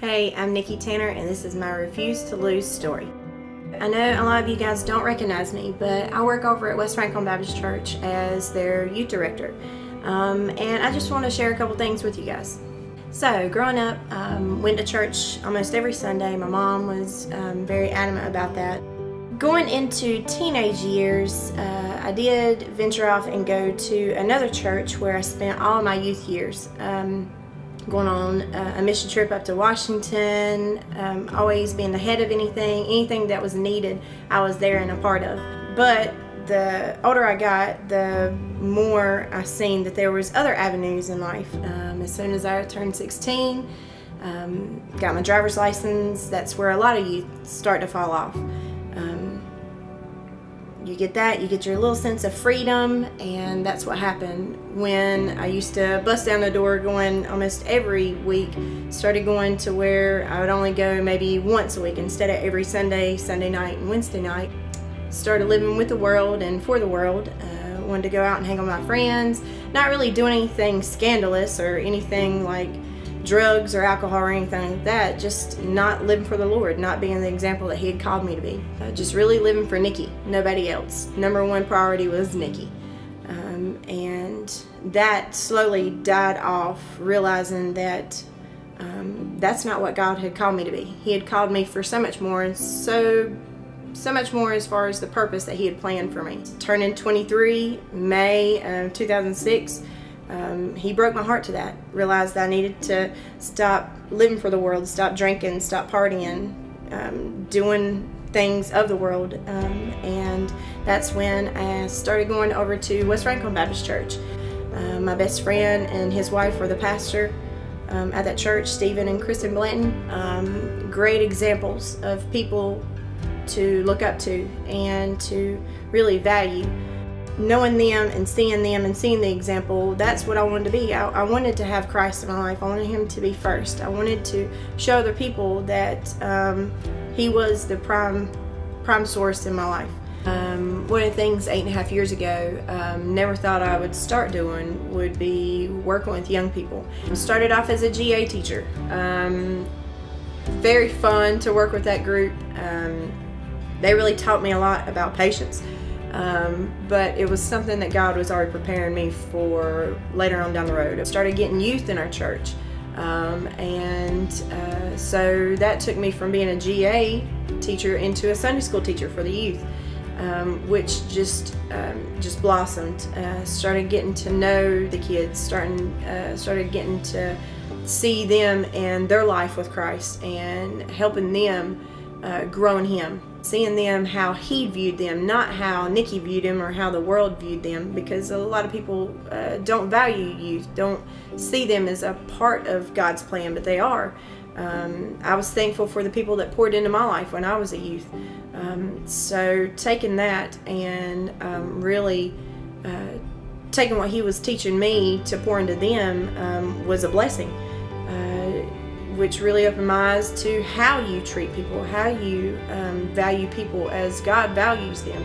Hey, I'm Nikki Tanner, and this is my Refuse to Lose story. I know a lot of you guys don't recognize me, but I work over at West Franklin Baptist Church as their youth director. Um, and I just want to share a couple things with you guys. So, growing up, um, went to church almost every Sunday. My mom was um, very adamant about that. Going into teenage years, uh, I did venture off and go to another church where I spent all my youth years. Um, going on a mission trip up to Washington, um, always being the head of anything, anything that was needed, I was there and a part of. But the older I got, the more I seen that there was other avenues in life. Um, as soon as I turned 16, um, got my driver's license, that's where a lot of youth start to fall off. Um, you get that, you get your little sense of freedom, and that's what happened when I used to bust down the door going almost every week. Started going to where I would only go maybe once a week instead of every Sunday, Sunday night, and Wednesday night. Started living with the world and for the world. Uh, wanted to go out and hang with my friends, not really doing anything scandalous or anything like drugs or alcohol or anything like that, just not living for the Lord, not being the example that He had called me to be. Uh, just really living for Nikki, nobody else. Number one priority was Nikki. Um, and that slowly died off, realizing that um, that's not what God had called me to be. He had called me for so much more, and so so much more as far as the purpose that He had planned for me. Turning 23, May of 2006 um, he broke my heart to that. Realized that I needed to stop living for the world, stop drinking, stop partying, um, doing things of the world. Um, and that's when I started going over to West Franklin Baptist Church. Uh, my best friend and his wife were the pastor um, at that church, Stephen and Kristen Blanton. Um, great examples of people to look up to and to really value knowing them and seeing them and seeing the example, that's what I wanted to be. I, I, wanted to have Christ in my life. I wanted Him to be first. I wanted to show other people that um, He was the prime prime source in my life. Um, one of the things eight and a half years ago, um, never thought I would start doing would be working with young people. Started off as a GA teacher. Um, very fun to work with that group. Um, they really taught me a lot about patience. Um, but it was something that God was already preparing me for later on down the road. I started getting youth in our church. Um, and uh, so that took me from being a GA teacher into a Sunday school teacher for the youth, um, which just um, just blossomed. Uh, started getting to know the kids, starting uh, started getting to see them and their life with Christ, and helping them uh, grow in Him seeing them how he viewed them, not how Nikki viewed them or how the world viewed them, because a lot of people uh, don't value youth, don't see them as a part of God's plan, but they are. Um, I was thankful for the people that poured into my life when I was a youth. Um, so taking that and um, really uh, taking what he was teaching me to pour into them um, was a blessing which really opened my eyes to how you treat people, how you um, value people as God values them.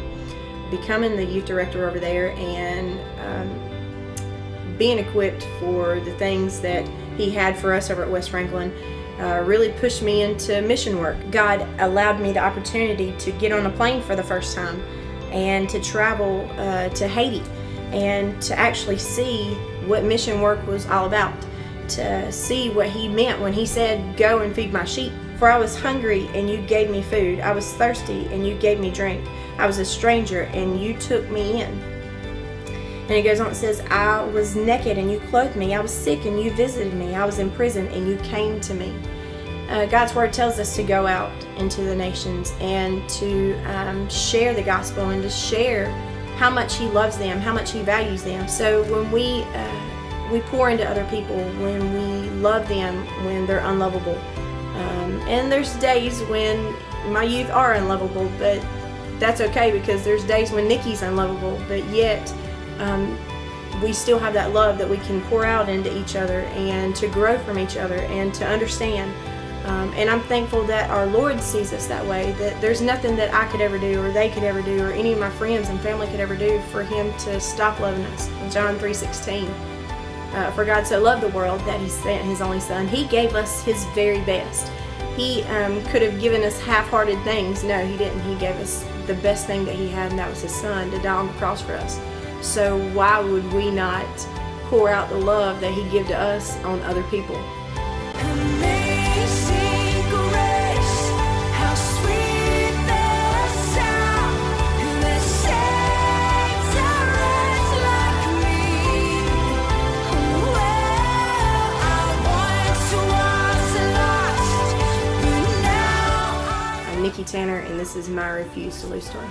Becoming the youth director over there and um, being equipped for the things that He had for us over at West Franklin uh, really pushed me into mission work. God allowed me the opportunity to get on a plane for the first time and to travel uh, to Haiti and to actually see what mission work was all about to see what he meant when he said, Go and feed my sheep. For I was hungry, and you gave me food. I was thirsty, and you gave me drink. I was a stranger, and you took me in. And he goes on and says, I was naked, and you clothed me. I was sick, and you visited me. I was in prison, and you came to me. Uh, God's word tells us to go out into the nations and to um, share the gospel and to share how much He loves them, how much He values them. So when we uh, we pour into other people, when we love them when they're unlovable. Um, and there's days when my youth are unlovable, but that's okay because there's days when Nikki's unlovable, but yet um, we still have that love that we can pour out into each other and to grow from each other and to understand. Um, and I'm thankful that our Lord sees us that way, that there's nothing that I could ever do or they could ever do or any of my friends and family could ever do for him to stop loving us. John 3.16. uh, for God so loved the world that He sent His only Son. He gave us His very best. He um, could have given us half-hearted things. No, He didn't. He gave us the best thing that He had, and that was His Son to die on the cross for us. So why would we not pour out the love that He give to us on other people? Nikki Tanner, and this is my Refuse to Lose story.